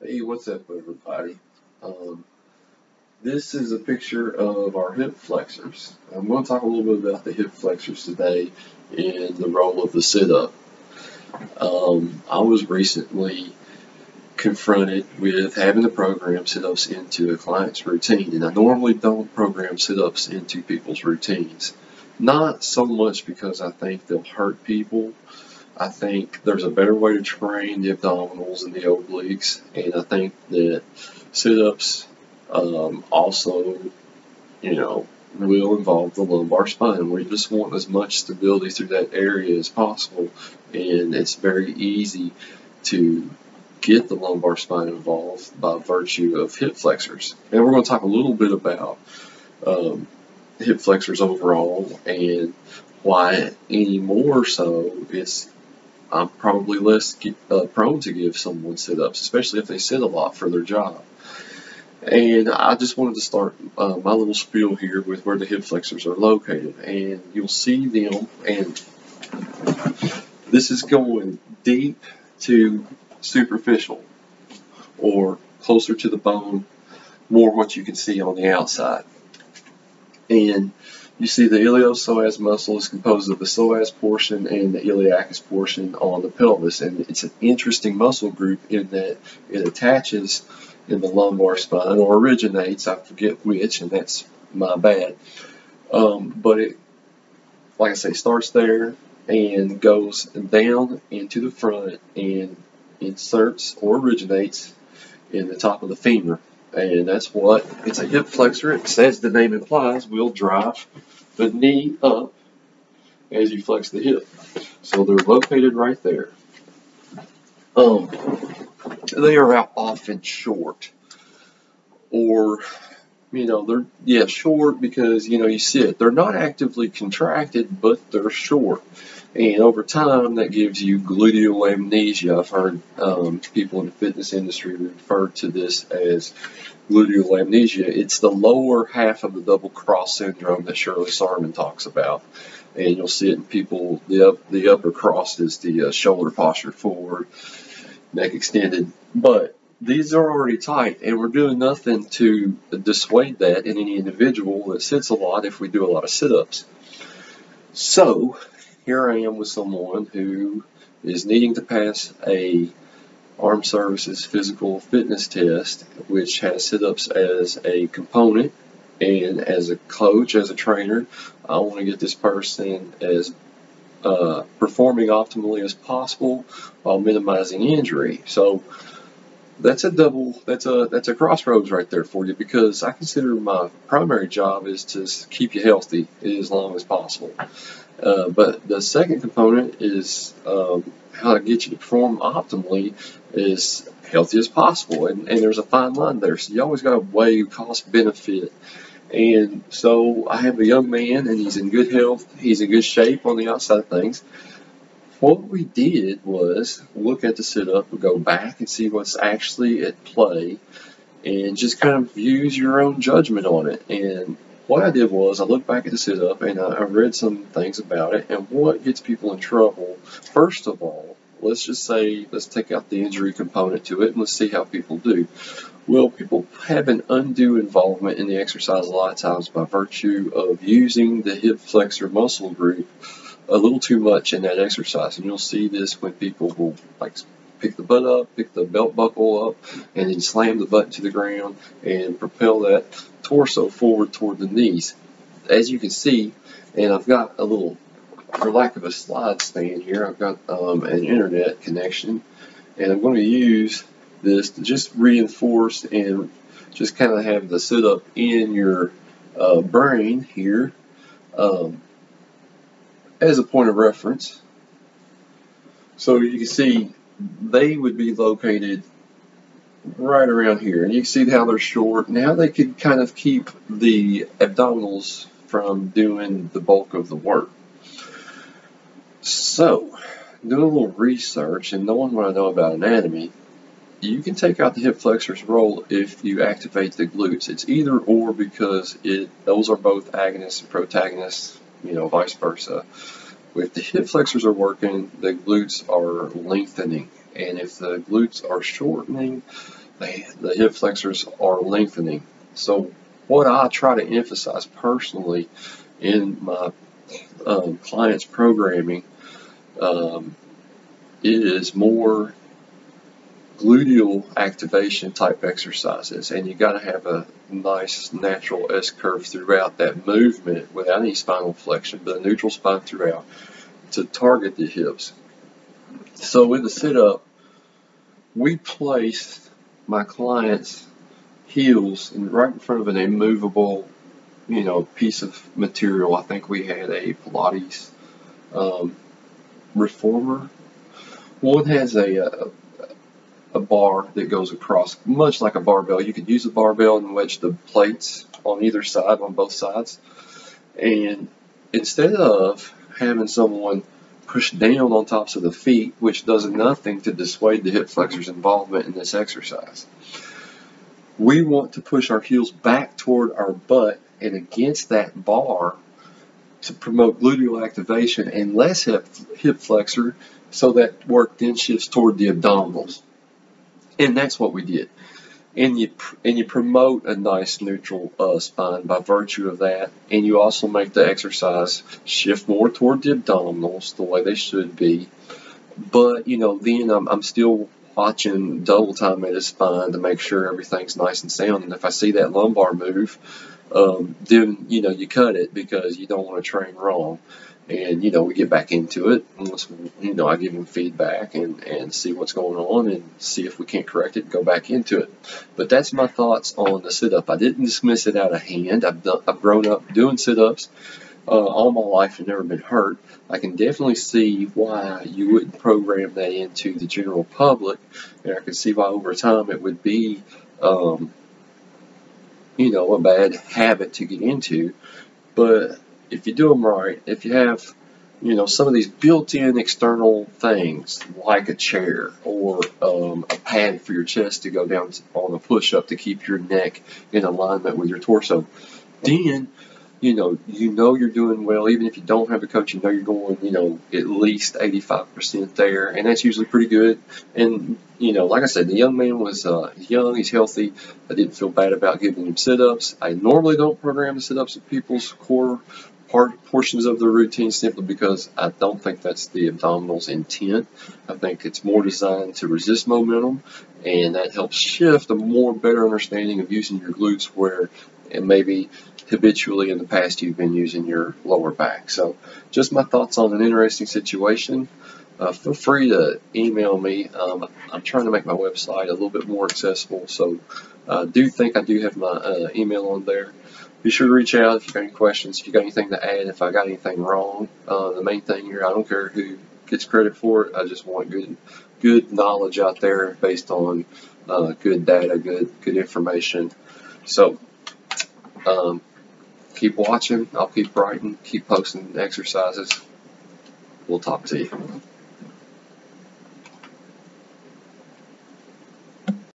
Hey, what's up, everybody? Um, this is a picture of our hip flexors. I'm going to talk a little bit about the hip flexors today and the role of the sit-up. Um, I was recently confronted with having to program sit-ups into a client's routine, and I normally don't program sit-ups into people's routines. Not so much because I think they'll hurt people, I think there's a better way to train the abdominals and the obliques, and I think that sit-ups um, also, you know, will involve the lumbar spine. We just want as much stability through that area as possible, and it's very easy to get the lumbar spine involved by virtue of hip flexors. And we're going to talk a little bit about um, hip flexors overall and why any more so it's I'm probably less uh, prone to give someone sit-ups, especially if they sit a lot for their job. And I just wanted to start uh, my little spiel here with where the hip flexors are located. And you'll see them, and this is going deep to superficial, or closer to the bone, more what you can see on the outside. And you see the iliopsoas muscle is composed of the psoas portion and the iliacus portion on the pelvis, and it's an interesting muscle group in that it attaches in the lumbar spine or originates, I forget which, and that's my bad. Um, but it, like I say, starts there and goes down into the front and inserts or originates in the top of the femur. And that's what it's a hip flexor. It says the name implies will drive the knee up as you flex the hip. So they're located right there. Um, they are often short, or you know they're yeah short because you know you sit. They're not actively contracted, but they're short. And over time, that gives you gluteal amnesia. I've heard um, people in the fitness industry refer to this as gluteal amnesia. It's the lower half of the double cross syndrome that Shirley Sahrmann talks about. And you'll see it in people, the, up, the upper cross is the uh, shoulder posture forward, neck extended. But these are already tight, and we're doing nothing to dissuade that in any individual that sits a lot if we do a lot of sit ups. So, here I am with someone who is needing to pass a Armed Services Physical Fitness Test, which has sit-ups as a component. And as a coach, as a trainer, I want to get this person as uh, performing optimally as possible while minimizing injury. So that's a double that's a that's a crossroads right there for you because I consider my primary job is to keep you healthy as long as possible. Uh, but the second component is um, how to get you to perform optimally as healthy as possible, and, and there's a fine line there. So you always got to weigh cost benefit. And so I have a young man, and he's in good health. He's in good shape on the outside of things what we did was look at the sit-up, go back and see what's actually at play, and just kind of use your own judgment on it. And what I did was I looked back at the sit-up and I read some things about it and what gets people in trouble. First of all, let's just say, let's take out the injury component to it and let's see how people do. Well, people have an undue involvement in the exercise a lot of times by virtue of using the hip flexor muscle group a little too much in that exercise. And you'll see this when people will like pick the butt up, pick the belt buckle up, and then slam the butt to the ground and propel that torso forward toward the knees. As you can see, and I've got a little, for lack of a slide stand here, I've got um, an internet connection, and I'm going to use this to just reinforce and just kind of have the sit up in your uh, brain here. Um, as a point of reference. So you can see they would be located right around here. And you can see how they're short and how they could kind of keep the abdominals from doing the bulk of the work. So, doing a little research and knowing what I know about anatomy, you can take out the hip flexor's role if you activate the glutes. It's either or because it those are both agonists and protagonists, you know, vice versa. If the hip flexors are working, the glutes are lengthening. And if the glutes are shortening, they, the hip flexors are lengthening. So what I try to emphasize personally in my um, clients programming um, is more gluteal activation type exercises and you got to have a nice natural S curve throughout that movement without any spinal flexion but a neutral spine throughout to target the hips. So in the sit up we place my clients heels in, right in front of an immovable you know piece of material. I think we had a Pilates um, reformer. One has a, a a bar that goes across, much like a barbell. You could use a barbell and wedge the plates on either side, on both sides. And instead of having someone push down on tops of the feet, which does nothing to dissuade the hip flexors' involvement in this exercise, we want to push our heels back toward our butt and against that bar to promote gluteal activation and less hip, hip flexor so that work then shifts toward the abdominals. And that's what we did. And you and you promote a nice neutral uh, spine by virtue of that, and you also make the exercise shift more toward the abdominals the way they should be. But you know, then I'm, I'm still watching double time at his spine to make sure everything's nice and sound. And if I see that lumbar move, um, then you know you cut it because you don't want to train wrong. And you know we get back into it once you know I give them feedback and and see what's going on and see if we can't correct it go back into it. But that's my thoughts on the sit-up. I didn't dismiss it out of hand. I've done I've grown up doing sit-ups uh, all my life and never been hurt. I can definitely see why you wouldn't program that into the general public and I can see why over time it would be um, you know a bad habit to get into. But if you do them right, if you have, you know, some of these built-in external things like a chair or um, a pad for your chest to go down on a push-up to keep your neck in alignment with your torso, then you know, you know you're doing well. Even if you don't have a coach, you know you're going, you know, at least 85% there, and that's usually pretty good. And you know, like I said, the young man was uh, young, he's healthy. I didn't feel bad about giving him sit-ups. I normally don't program the sit-ups at people's core part portions of the routine simply because I don't think that's the abdominals intent. I think it's more designed to resist momentum and that helps shift a more better understanding of using your glutes where and maybe habitually in the past you've been using your lower back. So just my thoughts on an interesting situation. Uh, feel free to email me. Um, I'm trying to make my website a little bit more accessible, so I uh, do think I do have my uh, email on there be sure to reach out if you've got any questions, if you've got anything to add, if I got anything wrong. Uh, the main thing here, I don't care who gets credit for it. I just want good, good knowledge out there based on uh, good data, good, good information. So, um, keep watching. I'll keep writing, keep posting exercises. We'll talk to you.